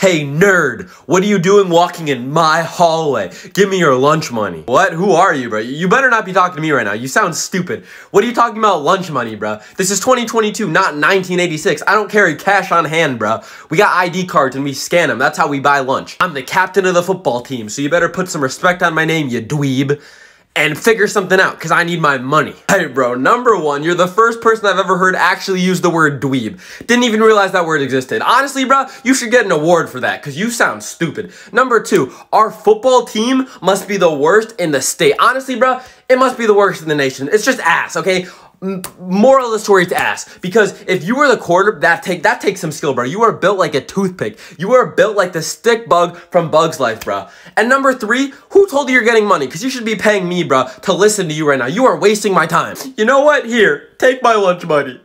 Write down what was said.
Hey nerd, what are you doing walking in my hallway? Give me your lunch money. What? Who are you, bro? You better not be talking to me right now. You sound stupid. What are you talking about lunch money, bro? This is 2022, not 1986. I don't carry cash on hand, bro. We got ID cards and we scan them. That's how we buy lunch. I'm the captain of the football team, so you better put some respect on my name, you dweeb and figure something out because I need my money. Hey, bro, number one, you're the first person I've ever heard actually use the word dweeb. Didn't even realize that word existed. Honestly, bro, you should get an award for that because you sound stupid. Number two, our football team must be the worst in the state. Honestly, bro, it must be the worst in the nation. It's just ass, okay? Moral of the story to ask. Because if you were the quarter that take that takes some skill bro. You are built like a toothpick. You are built like the stick bug from bugs life bro. And number three who told you you're getting money? Because you should be paying me bro to listen to you right now. You are wasting my time. You know what? Here take my lunch money